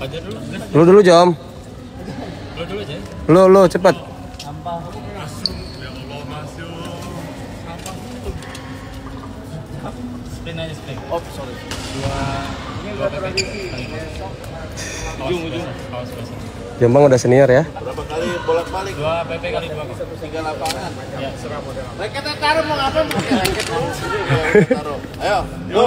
Aja dulu. Lu dulu Jom. Lu dulu aja. Lu lu cepet. Spin aja spin. Oh, sorry. Dua tradisi. Ujung ujung. Awas awas. Jombang udah senior ya. Berapa kali bolak-balik? Dua PP kali dua. Tiga lapangan. Ya, serah model. Raketnya taruh mau ngapain dulu? Taruh. Ayo. Go.